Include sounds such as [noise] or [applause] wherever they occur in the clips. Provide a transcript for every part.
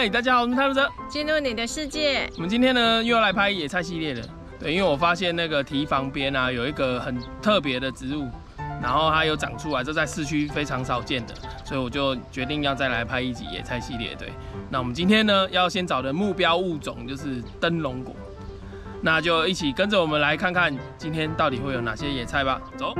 嗨，大家好，我是泰路泽，进入你的世界。我们今天呢又要来拍野菜系列了。对，因为我发现那个堤防边啊有一个很特别的植物，然后它有长出来，这在市区非常少见的，所以我就决定要再来拍一集野菜系列。对，那我们今天呢要先找的目标物种就是灯笼果，那就一起跟着我们来看看今天到底会有哪些野菜吧。走。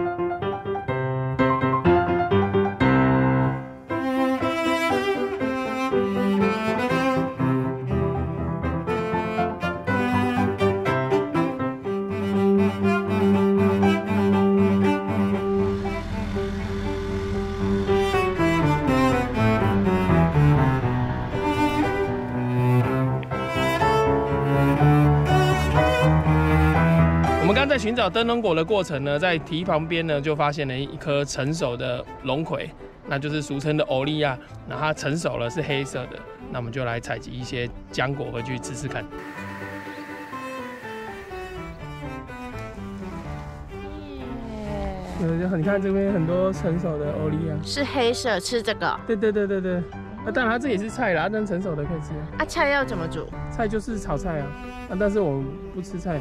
寻找灯笼果的过程呢，在堤旁边呢，就发现了一颗成熟的龙葵，那就是俗称的欧利亚。那它成熟了，是黑色的。那我们就来采集一些浆果回去吃吃看。耶！你看这边很多成熟的欧利亚，是黑色，吃这个。对对对对对。那当然，它这也是菜啦，但成熟的可以吃。啊，菜要怎么煮？菜就是炒菜啊。啊，但是我们不吃菜。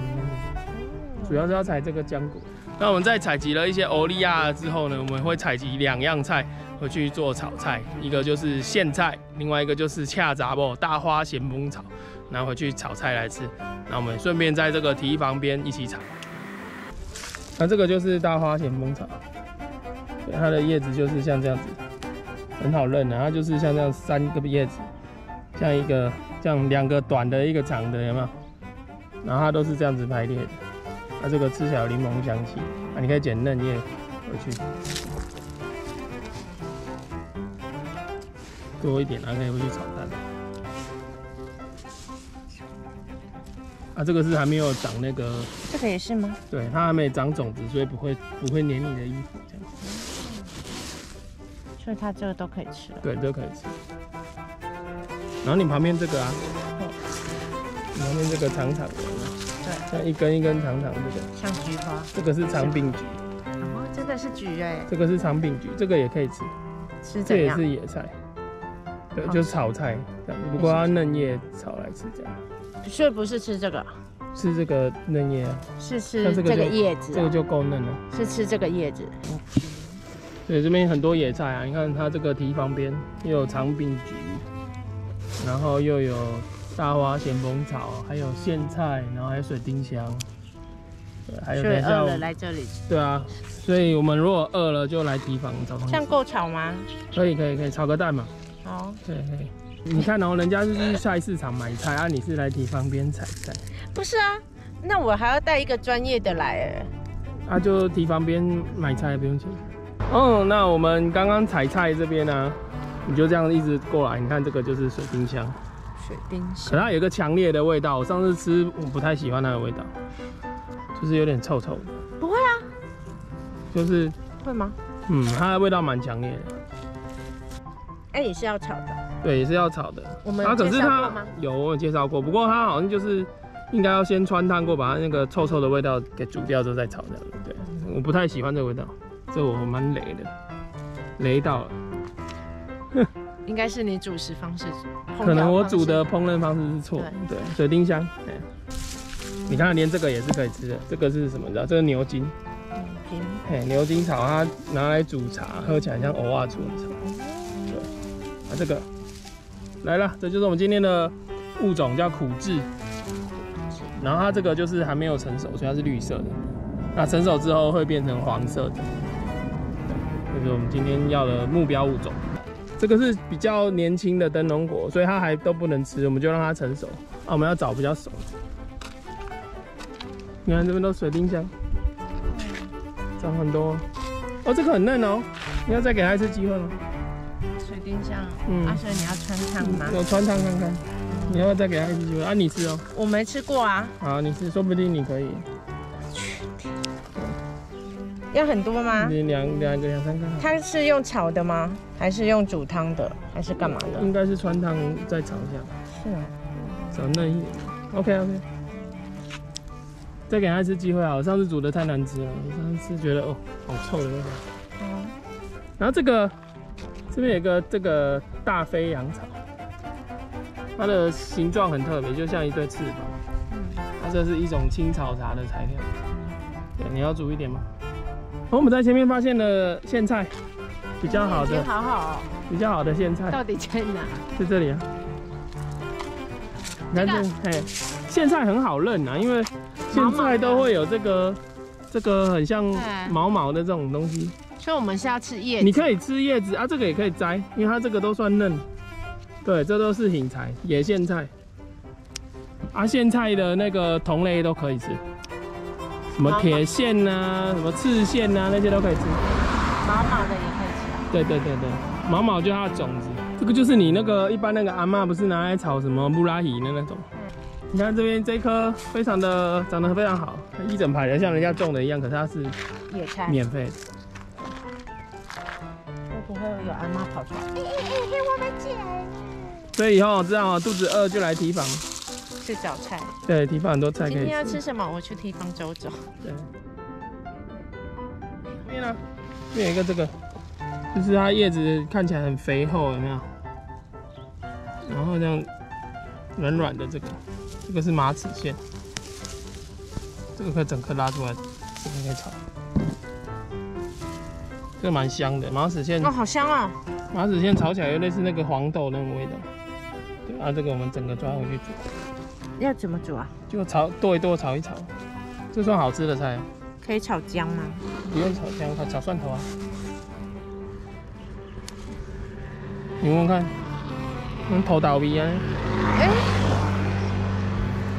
主要是要采这个浆果。那我们在采集了一些欧利亚之后呢，我们会采集两样菜回去做炒菜，一个就是苋菜，另外一个就是恰杂布大花咸丰草，拿回去炒菜来吃。那我们顺便在这个提防边一起炒。那这个就是大花咸丰草，它的叶子就是像这样子，很好认的，它就是像这样三个叶子，像一个这样两个短的，一个长的，有没有？然后它都是这样子排列的。它这个吃起来有柠檬香气，啊，你可以捡嫩叶回去，多一点，然后可以回去炒蛋。啊，这个是还没有长那个，这个也是吗？对，它还没长种子，所以不会不会粘你的衣服这样。所以它这个都可以吃。对，都可以吃。然后你旁边这个啊，旁边这个长长的。像一根一根长长的，这个像菊花，这个是长柄菊。哦，这个是菊哎。这个是长柄菊，这个也可以吃。吃这也是野菜。对，就是炒菜这样。不过它嫩叶炒来吃这样。所以不是吃这个。吃这个嫩叶。是吃这个叶子。这个就够嫩了。是吃这个叶子。对，这边很多野菜啊，你看它这个堤防边又有长柄菊，然后又有。大花咸丰草，还有苋菜，然后还有水丁香，对，还有等一下来这里。对啊，所以我们如果饿了就来提防找东西。像够炒吗？可以可以可以，炒个蛋嘛。好。对可以。你看哦，人家是去菜市场买菜啊，你是来提方边采菜。不是啊，那我还要带一个专业的来哎。啊，就提方边买菜不用钱。哦，那我们刚刚采菜这边呢，你就这样一直过来，你看这个就是水丁香。水丁香，可它有一个强烈的味道。我上次吃，我不太喜欢它的味道，就是有点臭臭的。不会啊，就是会吗？嗯，它的味道蛮强烈的。哎，也是要炒的。对，也是要炒的。我们可是它有我有介绍过，不过它好像就是应该要先穿烫过，把它那个臭臭的味道给煮掉之后再炒的。对，我不太喜欢这个味道，这我蛮雷的，雷到了。[laughs] 应该是你煮食方式，可能我煮的烹饪方式是错的。对，水丁香，对你看连这个也是可以吃的。这个是什么？你知道？这个牛筋。牛筋。嘿，牛筋草，它拿来煮茶，喝起来像藕啊煮的茶。对。啊，这个来了，这就是我们今天的物种，叫苦苣。然后它这个就是还没有成熟，所以它是绿色的。那成熟之后会变成黄色的。这是我们今天要的目标物种。这个是比较年轻的灯笼果，所以它还都不能吃，我们就让它成熟。啊，我们要找比较熟。你看这边都水丁香，长很多。哦，这个很嫩哦，你要再给它一次机会吗？水丁香，嗯，阿生你要穿烫吗？我穿烫看看。你要不要再给它一次机会？啊，你吃哦。我没吃过啊。好，你吃，说不定你可以。要很多吗？你两两个两三个。它是用炒的吗？还是用煮汤的？还是干嘛的？应该是穿汤再炒一下。是啊，炒嫩一点。OK OK。再给他一次机会啊！我上次煮的太难吃了，我上次觉得哦，好臭的味道。嗯。然后这个这边有个这个大飞扬草，它的形状很特别，就像一对翅膀。嗯，它这是一种青草茶的材料。对，你要煮一点吗？我们在前面发现了苋菜，比较好的，好好哦，比较好的苋菜到底在哪？在这里啊。你看这，嘿，苋菜很好认啊，因为苋菜都会有这个这个很像毛毛的这种东西。所以我们是要吃叶子。你可以吃叶子啊，这个也可以摘，因为它这个都算嫩。对，这都是品材，野苋菜。啊，苋菜的那个同类都可以吃，什么铁线呐，什么刺线呐，那些都可以吃。毛毛的也可以吃啊。对对对对，毛毛就是它的种子，这个就是你那个一般那个阿嬷不是拿来炒什么布拉提的那种。你看这边这一颗非常的长得非常好，一整排的像人家种的一样，可是它是野菜。免费的。会不会有阿妈跑出来？[laughs] 所以以后知道肚子饿就来提防，去找菜。对，提防很多菜可以今天要吃。什么？我去地方走走。对。这边呢，这边有一个这个，就是它叶子看起来很肥厚，有没有？然后这样软软的这个，这个是马齿苋，这个可以整颗拉出来，这个可以炒。这个蛮香的，马齿苋哦，，好香啊！马齿苋炒起来有类似那个黄豆那种味道。对啊，这个我们整个抓回去煮，要怎么煮啊？就炒剁一剁，炒一炒，这算好吃的菜哦。可以炒姜吗？不用炒姜，炒炒蒜头啊。你闻闻看，嗯，头倒鼻啊，哎，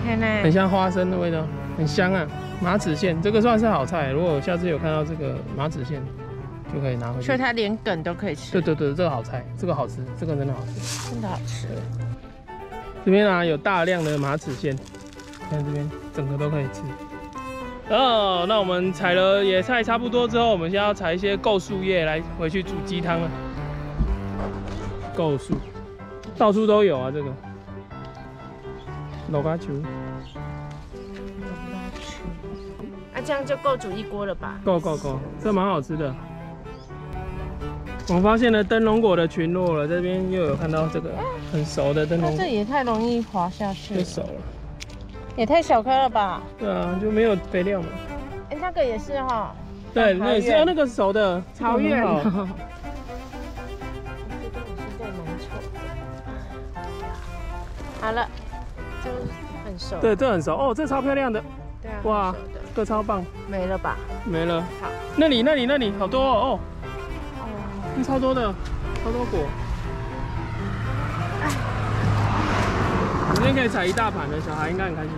天呢，很像花生的味道，很香啊。马齿苋这个算是好菜，如果下次有看到这个马齿苋，就可以拿回去。所以它连梗都可以吃对，对对，这个好菜，这个好吃，这个真的好吃。真的好吃。这边啊有大量的马齿苋，看这边整个都可以吃。哦，那我们采了野菜差不多之后，我们现在要采一些构树叶来回去煮鸡汤了。构树，到处都有啊，这个。罗嘎球啊，这样就够煮一锅了吧？够够够，这蛮好吃的。我们发现了灯笼果的群落了，这边又有看到这个很熟的灯笼这，也太容易滑下去了，就熟了。也太小颗了吧？对啊，就没有肥料嘛。哎，那个也是哈，对，桃那也是要那个熟的，这个好远很好哦。我觉得我现在蛮丑的。好了，这个很熟。对，这很熟哦，这超漂亮的，对啊，哇这超棒，没了吧？没了。好，那里那里那里好多哦，哦，哦，那超多的，超多果。今天可以采一大盘的，小孩应该很开心。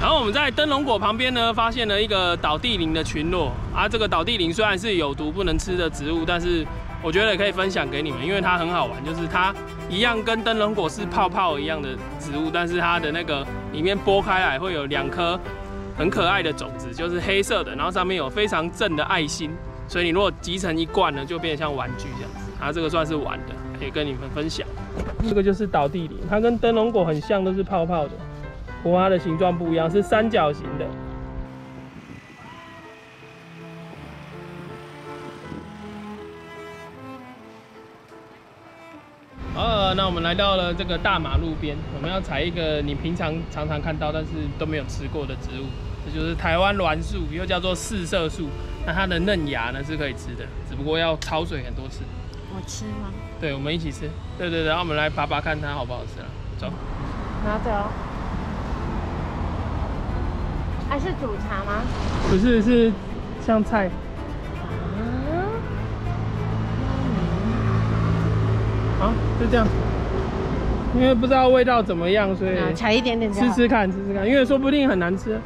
然后我们在灯笼果旁边呢，发现了一个倒地林的群落啊。这个倒地林虽然是有毒不能吃的植物，但是我觉得也可以分享给你们，因为它很好玩，就是它一样跟灯笼果是泡泡一样的植物，但是它的那个里面剥开来会有两颗很可爱的种子，就是黑色的，然后上面有非常正的爱心，所以你如果集成一罐呢，就变得像玩具这样子。啊，这个算是玩的，可以跟你们分享。这个就是倒地林，它跟灯笼果很像，都是泡泡的，不过它的形状不一样，是三角形的。呃，那我们来到了这个大马路边，我们要采一个你平常常常看到但是都没有吃过的植物，这就是台湾栾树，又叫做四色树。那它的嫩芽呢是可以吃的，只不过要焯水很多次。我吃吗？对，我们一起吃。对对对，然后我们来拔拔看它好不好吃了。走，拿着哦。还是煮茶吗？不是是像菜，就这样。因为不知道味道怎么样，所以那采一点点，吃吃看，吃吃看，因为说不定很难吃，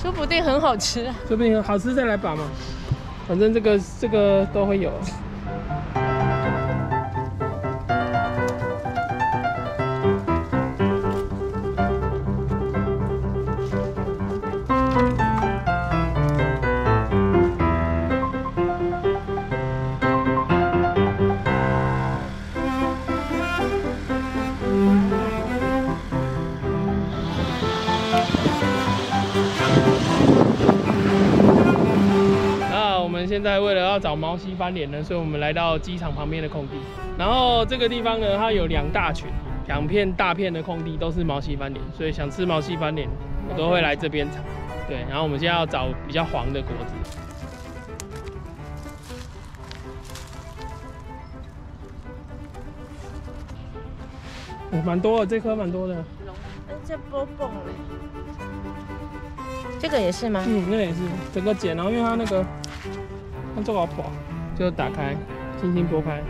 说不定很好吃。说不定好吃再来把嘛。反正这个这个都会有。要找毛西翻脸呢，所以我们来到机场旁边的空地。然后这个地方呢，它有两大群，两片大片的空地都是毛西翻脸，所以想吃毛西翻脸，我都会来这边采。对，然后我们现在要找比较黄的果子。哦蛮多的，这颗蛮多的。哎，这波蹦嘞，这个也是吗？嗯，那个也是整个剪，然后因为它那个它这个薄，就打开，轻轻拨开，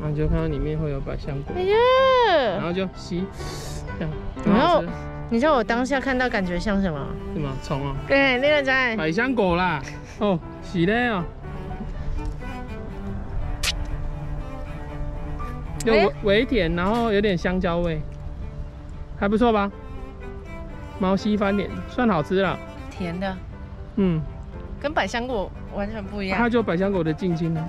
然后就看到里面会有百香果，哎然呀，后就吸，这样，然后你知道我当下看到感觉像什么？什么？虫啊，对，那个在。百香果啦，[laughs] 哦，是的哦。就哎微微甜，然后有点香蕉味，还不错吧？毛西翻脸算好吃了，甜的，嗯，跟百香果完全不一样。它就百香果的近亲呢。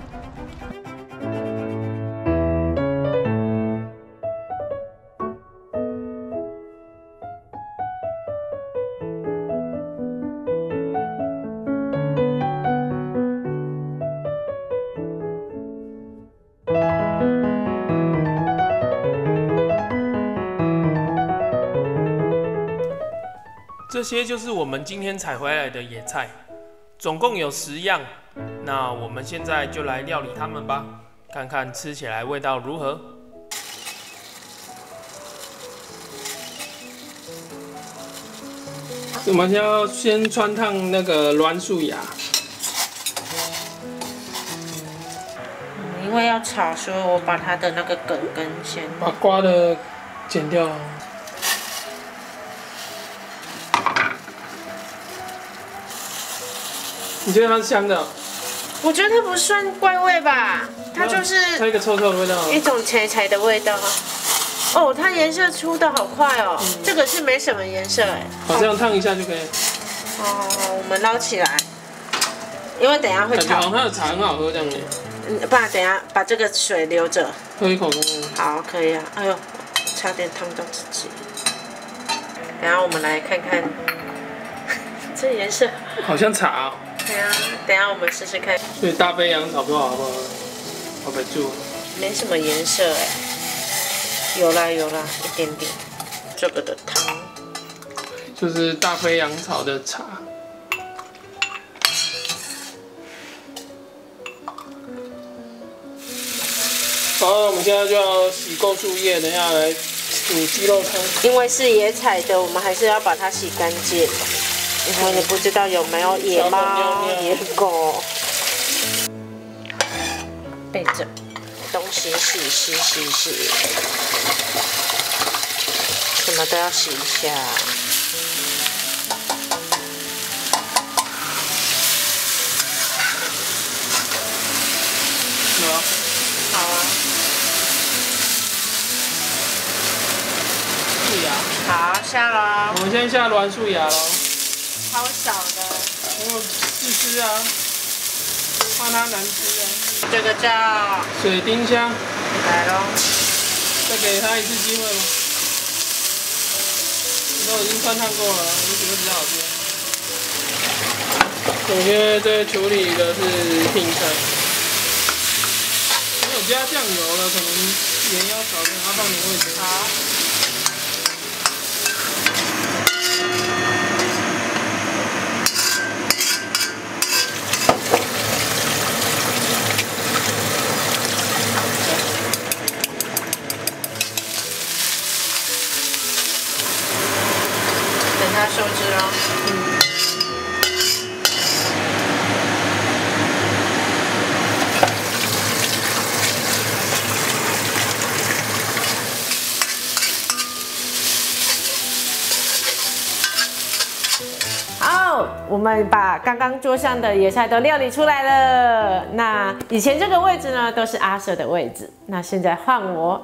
这些就是我们今天采回来的野菜，总共有十样。那我们现在就来料理它们吧，看看吃起来味道如何。我们先要先穿烫那个栾树芽，嗯因为要炒，所以我把它的那个梗跟先。把瓜的剪掉。你觉得它是香的？我觉得它不算怪味吧，它就是它一个臭臭的味道。一种柴柴的味道。哦，它颜色出的好快哦，这个是没什么颜色哎。好，这样烫一下就可以。哦，我们捞起来，因为等一下会炒。它的茶很好喝这样子。嗯，爸等一下把这个水留着。喝一口。好，可以啊。哎呦，差点烫到自己。等一下我们来看看，[laughs] 这颜色。好像茶哦。对啊，等下我们试试看，所以大杯羊炒不好好不好？好白住。没什么颜色哎。有啦有啦，一点点。这个的汤，就是大飞羊炒的茶。好，我们现在就要洗够树叶，等下来煮鸡肉汤。因为是野采的，我们还是要把它洗干净。因为你不知道有没有野猫、野狗，背着东西洗洗洗洗，什么都要洗一下。好，好啊，树芽。好下喽我，们先下栾树芽喽。试吃啊，怕它难吃啊。这个叫水丁香，来喽，再给它一次机会吗？都已经穿烫过了，你觉得比较好吃？我现在在处理的是拼菜，没有加酱油了，可能盐要少点，要放点味精。好。等它收汁哦。好，我们把刚刚桌上的野菜都料理出来了。那以前这个位置呢，都是阿舍的位置。那现在换我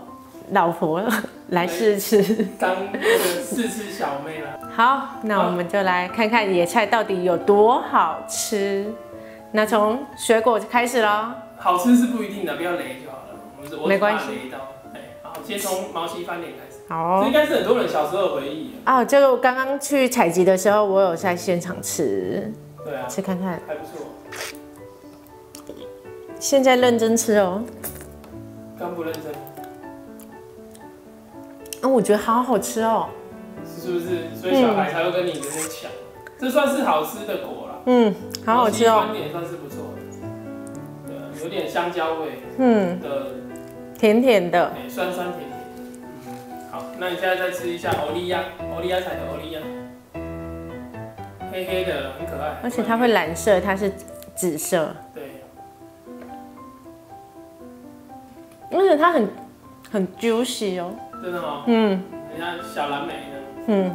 老婆来试吃。当那个试吃小妹了。好，那我们就来看看野菜到底有多好吃。那从水果开始喽。好吃是不一定的，不要雷就好了。我们是我没关系只怕雷到。哎，好，先从毛细翻脸开始。好这应该是很多人小时候的回忆。啊，这个我刚刚去采集的时候，我有在现场吃，对啊，吃看看。还不错。现在认真吃哦。刚不认真，啊，我觉得好好吃哦。是不是？所以小孩才会跟你有点抢。这算是好吃的果了，嗯，好好吃哦。观点算是不错的，对啊，有点香蕉味嗯，的，甜甜的。哎，酸酸甜甜。好，那你现在再吃一下欧利亚，欧利亚彩的欧利亚，黑黑的，很可爱。而且它会蓝色，它是紫色，对，而且它很很 juicy 哦。真的哦，嗯人家小蓝莓呢。嗯，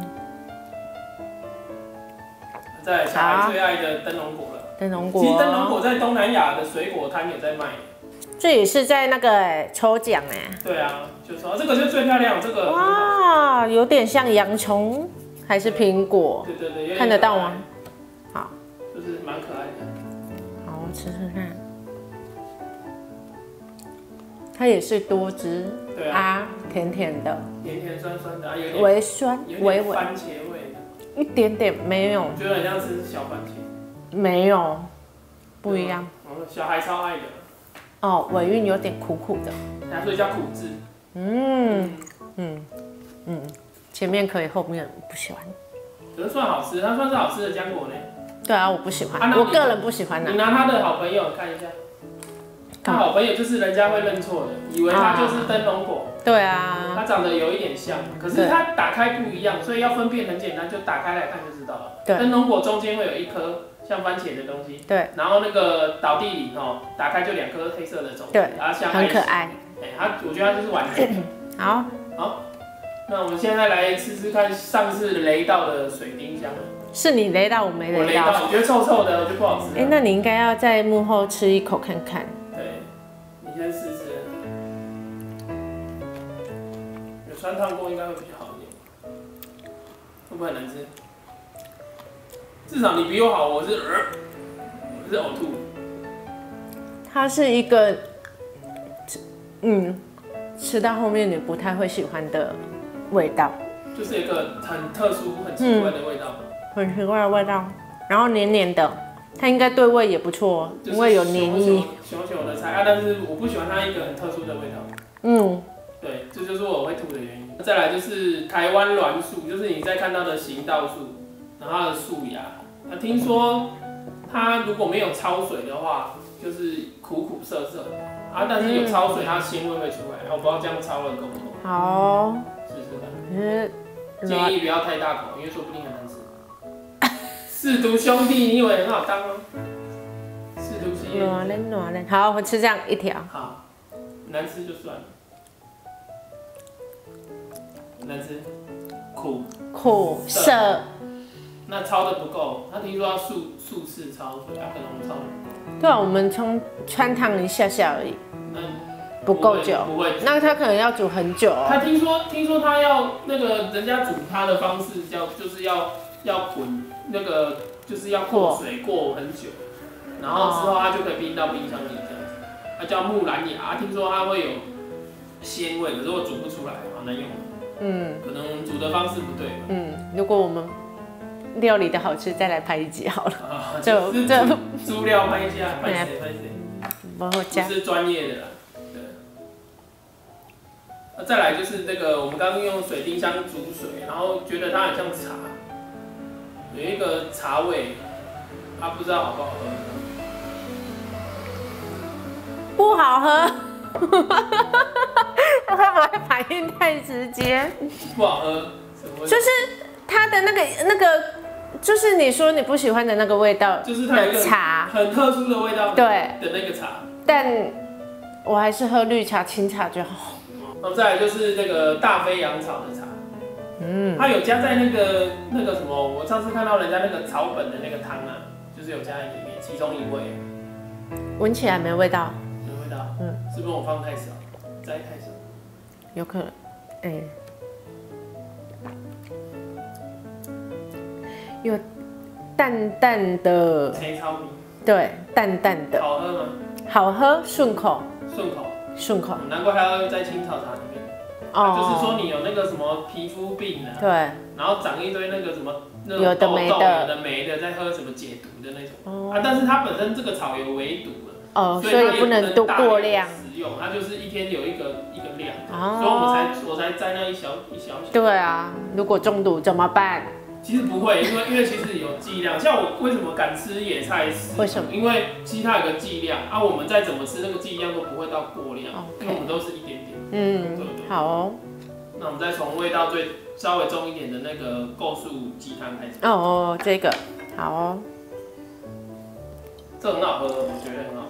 再来小孩最爱的灯笼果了。灯笼果其实灯笼果，果在东南亚的水果摊也在卖。这也是在那个哎抽奖哎。对啊，就说这个就最漂亮，这个哇，有点像洋葱还是苹果？对对对，看得到吗？好，就是蛮可爱的。好，我吃吃看。它也是多汁对啊，啊，甜甜的，甜甜酸酸的，啊有点微酸有微微，番茄味的，一点点没有我觉得很像吃小番茄，没有，不一样。哦，小孩超爱的，哦，尾韵有点苦苦的。它所以叫苦字。嗯嗯嗯，前面可以，后面不喜欢。可是算好吃，它算是好吃的浆果呢。对啊，我不喜欢，我个人不喜欢你。拿他的好朋友看一下，他好朋友就是人家会认错的，以为他就是灯笼果，对啊，它长得有一点像，可是它打开不一样，所以要分辨很简单，就打开来看就知道了。对灯笼果中间会有一颗像番茄的东西，对，然后那个倒地里哦，打开就两颗黑色的种子，对然后像。很可爱。哎，它我觉得它就是完整 [coughs] 好。好，那我们现在来吃吃看上次雷到的水冰箱，是你雷到，我没雷到。我觉得臭臭的，我觉得不好吃。哎，那你应该要在幕后吃一口看看。对，你先试试。有穿烫过应该会比较好一点，会不会很难吃？至少你比我好，我是呃，我是呕吐。它是一个，嗯，吃到后面你不太会喜欢的味道，就是一个很特殊、很奇怪的味道，很奇怪的味道，然后黏黏的，它应该对胃也不错哦，就是因为有黏液。熊熊熊的菜啊，但是我不喜欢它一个很特殊的味道。嗯，对，这就是我会吐的原因。再来就是台湾栾树，就是你在看到的行道树，然后它的树芽，那听说它如果没有焯水的话，就是苦苦涩涩啊，但是有焯水，它腥味会出来。我不知道这样焯了够不够，好哦，试试看。建议不要太大口，因为说不定很难吃。[laughs] 四毒兄弟，你以为很好当吗？四毒是业暖嘞暖嘞，好，我吃这样一条，好，难吃就算了。难吃，苦，苦涩，那焯的不够。他听说要数数次焯水，他可能焯的不够。对啊，我们冲穿烫一下下而已，那不够久，不会。那他可能要煮很久哦。他听说，听说他要那个人家煮他的方式叫，就是要要滚那个，就是要过水过很久，然后之后他就可以冰到冰箱里这样子。它叫木兰芽，听说它会有鲜味，可是我煮不出来，好难用。嗯可能煮的方式不对吧。嗯，如果我们料理的好吃，再来拍一集好了。啊，这是这猪猪料拍一下，拍谁拍谁。不是专业的啦。对。那再来就是这个，我们刚刚用水丁香煮水，然后觉得它很像茶，有一个茶味，它不知道好不好喝。不好喝，[laughs] 会不会反应太直接？不好喝，就是它的那个那个，就是你说你不喜欢的那个味道就是它有一个茶，很特殊的味道对，的那个茶。但我还是喝绿茶、清茶就好。然后再来就是那个大飞扬草的茶，嗯，它有加在那个那个什么，我上次看到人家那个草本的那个汤啊，就是有加在里面，其中一味。闻起来没味道，没味道，嗯。嗯，是不是我放太少，摘太少？有可能，哎、有淡淡的，黑糙米对，淡淡的，好喝吗？好喝，顺口，顺口，顺口。嗯难怪它要在青草茶里面。哦就是说你有那个什么皮肤病啊，对，然后长一堆那个什么那种有的没的痘痘有的没的，在喝什么解毒的那种哦啊。但是它本身这个草有围毒了，哦，所所以不能多过量。食用，它就是一天有一个一个量，哦所以我才我才摘那一小一小小。对啊，如果中毒怎么办？其实不会，因为因为其实有剂量，像我为什么敢吃野菜是？为什么？因为其实它有个剂量啊，我们再怎么吃，那个剂量都不会到过量因为我们都是一点点。嗯对对，好哦。那我们再从味道最稍微重一点的那个构树鸡汤开始，哦哦，这个好哦，这很好喝，我觉得很好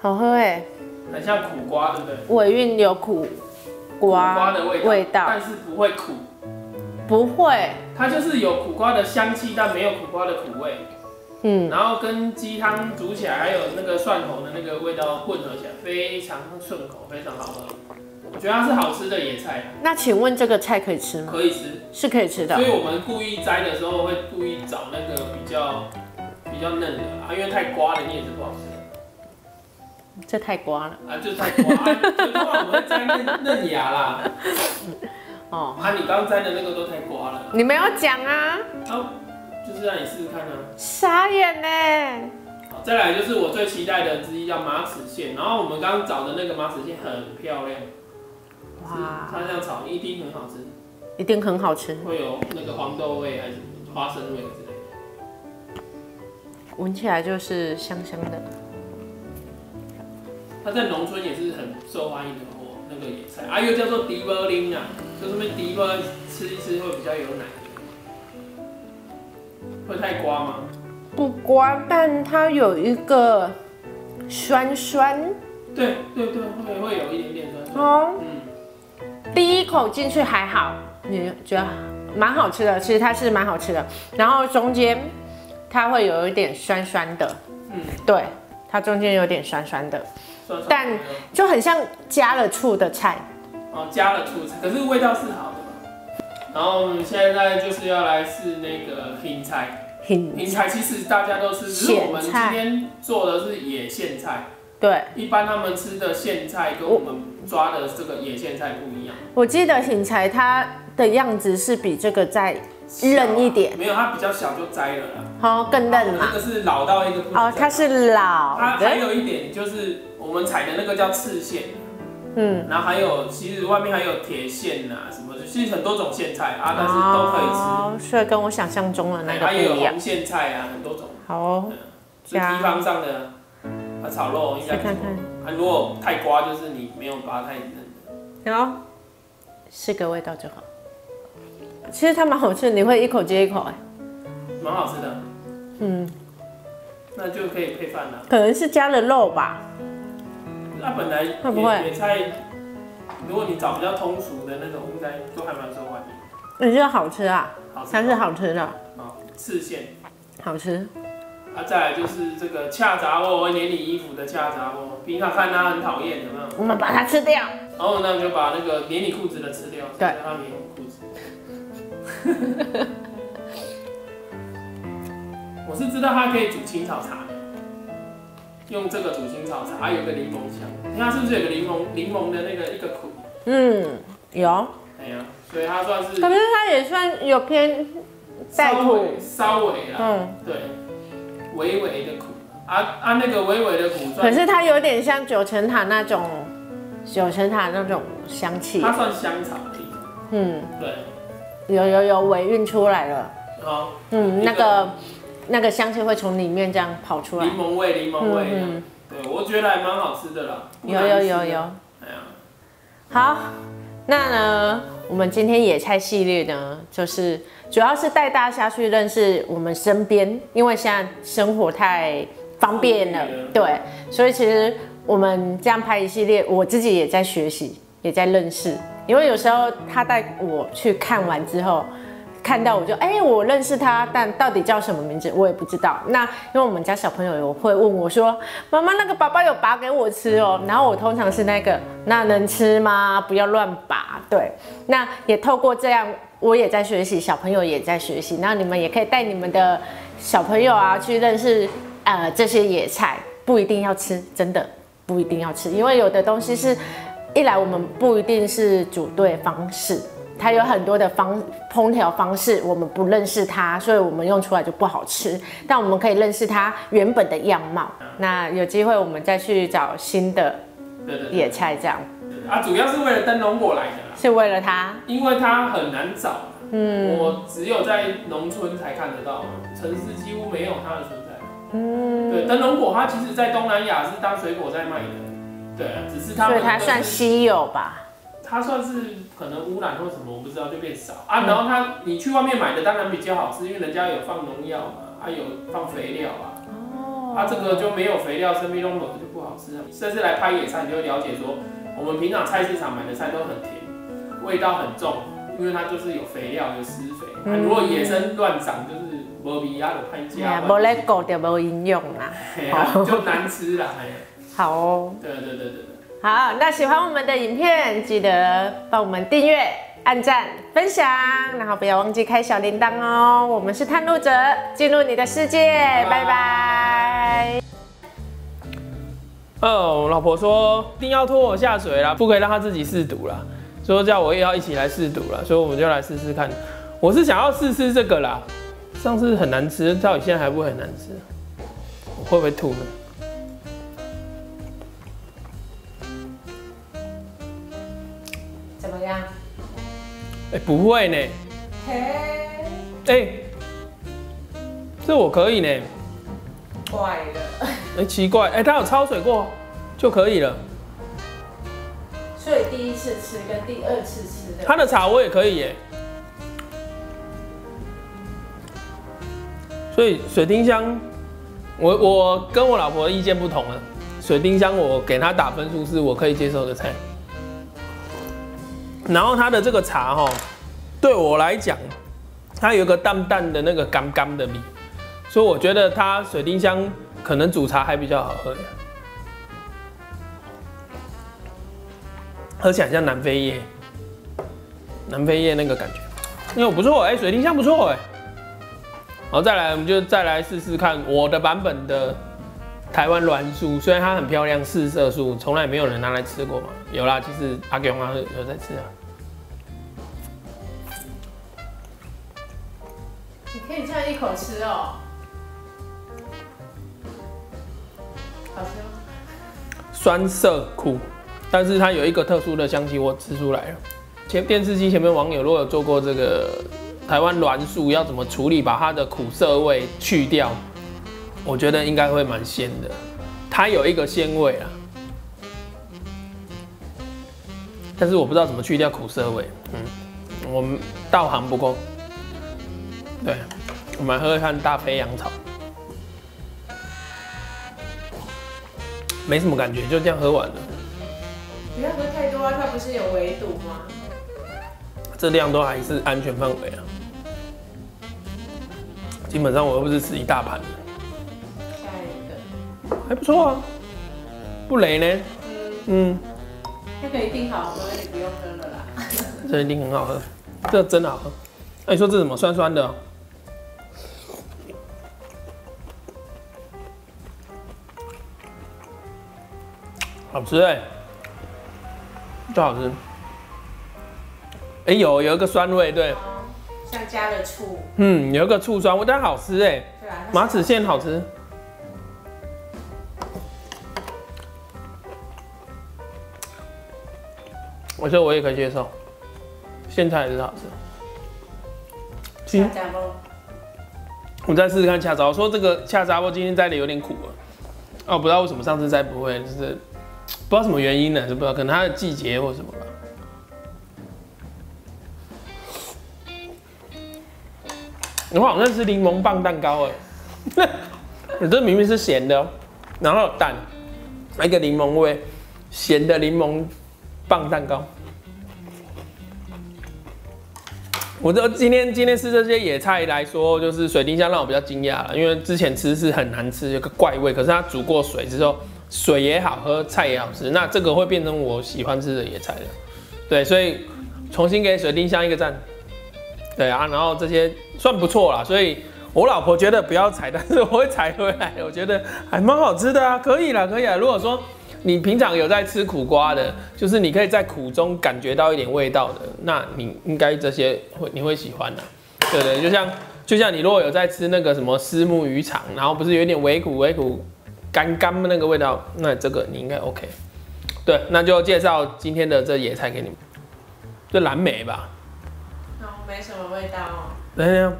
喝，好喝哎，很像苦瓜，对不对？尾韵有苦苦瓜瓜的味道，味道，但是不会苦，不会，它就是有苦瓜的香气，但没有苦瓜的苦味。嗯，然后跟鸡汤煮起来，还有那个蒜头的那个味道混合起来，非常顺口，非常好喝。我觉得它是好吃的野菜，那请问这个菜可以吃吗？可以吃。是可以吃的所以我们故意摘的时候会故意找那个比较比较嫩的啊，因为太瓜了你也是不好吃的这太瓜了啊，就太刮，啊、所以通常我们会摘嫩嫩芽啦。哦。啊，你刚摘的那个都太刮了，你没有讲啊，啊，就是让你试试看啊。傻眼呢。好，再来就是我最期待的之一叫马齿苋，然后我们刚刚找的那个马齿苋很漂亮，哇，它这样炒一定很好吃。一定很好吃，会有那个黄豆味还是花生味之类的。闻起来就是香香的。它在农村也是很受欢迎的哦，那个野菜啊，又叫做迪波林啊，就是那迪波吃一吃会比较有奶。会太刮吗？不瓜，但它有一个酸酸对对对，会会有一点点酸酸。哦。嗯，第一口进去还好，你觉得蛮好吃的，其实它是蛮好吃的。然后中间它会有一点酸酸的，嗯，对，它中间有点酸酸的。但就很像加了醋的菜。哦，加了醋菜，可是味道是好的嘛。然后我们现在就是要来试那个芹菜，很芹菜其实大家都吃，只是我们今天做的是野苋菜。对，一般他们吃的苋菜跟我们抓的这个野苋菜不一样，我记得芹菜它的样子是比这个再嫩一点，没有，它比较小就摘了啦。哦，更嫩嘛。这个是老到一个不哦，它是老它还，有一点就是我们采的那个叫刺苋，嗯，然后还有其实外面还有铁苋呐什么的，其实很多种苋菜啊，但是都可以吃。哦，所以跟我想象中的那个还有不一样红。苋菜啊，很多种，好哦，是地方上的啊炒肉应该不错看看。啊，如果太刮，就是你没有把它太嫩。然后试个味道就好。其实它蛮好吃，你会一口接一口哎。蛮好吃的，嗯，那就可以配饭了。可能是加了肉吧。那本来会不会野野菜，如果你找比较通俗的那种，应该都还蛮受欢迎。你觉得好吃啊？好吃它是好吃的，好刺线，好吃。啊，再来就是这个恰杂窝，会粘你衣服的恰杂窝，平常看它很讨厌，有没有？我们把它吃掉。然后呢，就把那个粘你裤子的吃掉，对让它粘你裤子。[laughs] 我是知道它可以煮青草茶的，用这个煮青草茶，还有一个柠檬香，你看它是不是有个柠檬柠檬的那个一个苦？嗯，有，哎呀，所以它算是可是它也算有偏带苦。稍微啦，嗯，对，微微的苦啊啊，那个微微的苦可，是它有点像九层塔那种九层塔那种香气。它算香草的一种，嗯，对，有有有尾韵出来了。好，嗯，一那个那个香气会从里面这样跑出来。柠。檬味，柠檬味，嗯对我觉得还蛮好吃的啦，有有有有。哎呀，好，那呢，我们今天野菜系列呢，就是主要是带大家去认识我们身边，因为现在生活太方便了。方便了，对，所以其实我们这样拍一系列，我自己也在学习，也在认识，因为有时候他带我去看完之后。看到我就哎、我认识他，但到底叫什么名字我也不知道。那因为我们家小朋友有会问我说：“妈妈，那个宝宝有拔给我吃哦。”然后我通常是那个，那能吃吗？不要乱拔。对，那也透过这样，我也在学习，小朋友也在学习。那你们也可以带你们的小朋友啊去认识呃这些野菜，不一定要吃，真的不一定要吃，因为有的东西是一来我们不一定是组对方式。它有很多的方烹调方式，我们不认识它，所以我们用出来就不好吃。但我们可以认识它原本的样貌。那有机会我们再去找新的野菜，这样对啊，主要是为了灯笼果来的啦，是为了它。因为它很难找，嗯，我只有在农村才看得到，城市几乎没有它的存在。嗯，对，灯笼果它其实在东南亚是当水果在卖的，对啊，只是它所以它算稀有吧？它算是可能污染或什么，我不知道就变少啊。然后它你去外面买的当然比较好吃，因为人家有放农药嘛，还、有放肥料啊。哦啊，这个就没有肥料，生命弄的就不好吃啊。甚至来拍野菜，你就会了解说，我们平常菜市场买的菜都很甜，味道很重，因为它就是有肥料、有施肥。啊嗯如果野生乱长，就是无味啊，就拍哎呀，价，没来狗就没营养啦。[laughs] 就难吃啦。好哦，对对对对对。好，那喜欢我们的影片，记得帮我们订阅、按赞、分享，然后不要忘记开小铃铛哦。我们是探路者，进入你的世界，拜拜。哦，我老婆说一定要拖我下水啦，不可以让她自己试毒啦，说叫我也要一起来试毒啦，所以我们就来试试看。我是想要试试这个啦，上次很难吃，到底现在还不会很难吃？我会不会吐呢？哎、不会呢，嘿，哎、这我可以呢。怪了。哎、奇怪，哎、它有焯水过就可以了。所以第一次吃跟第二次吃的，它的茶我也可以耶。所以水丁香，我我跟我老婆意见不同了。水丁香我给它打分数是我可以接受的菜。然后它的这个茶哈，对我来讲，它有一个淡淡的那个干干的米，所以我觉得它水丁香可能煮茶还比较好喝。喝起来像南非叶，南非叶那个感觉，因为不错哎、水丁香不错哎、好，再来我们就再来试试看我的版本的台湾栾树，虽然它很漂亮，四色树，从来没有人拿来吃过嘛。有啦，其实阿勇啊有在吃啊。你可以这样一口吃哦，好吃吗？酸涩苦，但是它有一个特殊的香气，我吃出来了。前电视机前面网友如果有做过这个台湾栾树要怎么处理，把它的苦涩味去掉，我觉得应该会蛮鲜的。它有一个鲜味啊，但是我不知道怎么去掉苦涩味。嗯，我们道行不够。对，我们喝喝看大飞羊草。没什么感觉，就这样喝完了。不要喝太多啊，它不是有围堵吗？这量都还是安全范围啊。基本上我又不是吃一大盘还不错啊，不雷呢。嗯，这个一定好喝，你不用喝了啦。[laughs] 这一定很好喝，这真的好喝。哎、你说这什么酸酸的哦、好吃哎、就好吃。哎、有有一个酸味，对，像加了醋，嗯，有一个醋酸味，但好吃哎、对啊，马齿苋好吃。我觉得我也可以接受，现菜也是好吃。下加包，我再试试看恰杂，我说这个恰杂波今天摘的有点苦了，哦，不知道为什么上次摘不会，就是不知道什么原因呢，就不知道，可能它的季节或什么吧。我好像吃柠檬棒蛋糕哎，你 [laughs] 这明明是咸的哦，然后有蛋，一个柠檬味，咸的柠檬棒蛋糕。我这今天今天吃这些野菜来说，就是水丁香让我比较惊讶了，因为之前吃是很难吃，有个怪味，可是它煮过水之后，水也好喝，菜也好吃，那这个会变成我喜欢吃的野菜了。对，所以重新给水丁香一个赞。对啊，然后这些算不错啦，所以我老婆觉得不要踩，但是我会踩回来，我觉得还蛮好吃的啊，可以啦，可以啦。如果说你平常有在吃苦瓜的，就是你可以在苦中感觉到一点味道的，那你应该这些会你会喜欢的。对对，就像就像你如果有在吃那个什么丝木鱼肠，然后不是有点微苦微苦干干的那个味道，那这个你应该 OK。对，那就介绍今天的这野菜给你们，这蓝莓吧。哦，没什么味道哦，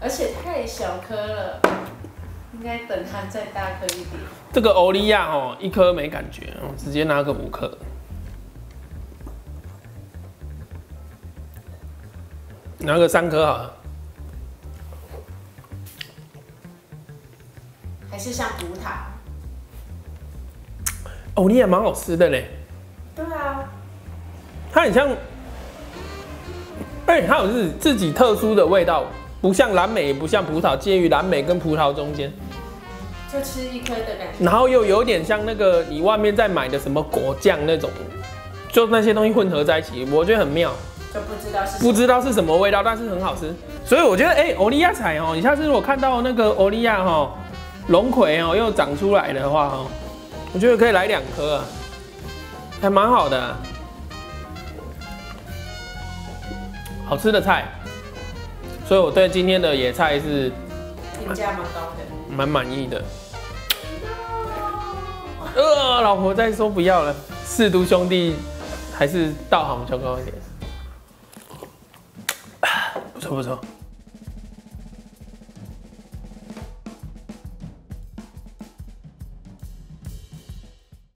而且太小颗了，应该等它再大颗一点。这个欧利亚哦，一颗没感觉，我直接拿个五颗。拿个三颗好了。还是像葡萄。欧利亚蛮好吃的嘞，对啊，它很像，而且它有自自己特殊的味道，不像蓝莓，也不像葡萄，介于蓝莓跟葡萄中间，就吃一颗的感觉。然后又有点像那个你外面在买的什么果酱那种，就那些东西混合在一起，我觉得很妙。就不知道是不知道是什么味道，但是很好吃。所以我觉得，哎、欧利亚彩哦，你下次如果看到那个欧利亚哈龙葵哦又长出来的话哦，我觉得可以来两颗啊，还蛮好的啊、好吃的菜。所以我对今天的野菜是评价蛮高的。蛮满意的。呃，老婆再说不要了，四都兄弟还是道行较高一点。不错不错。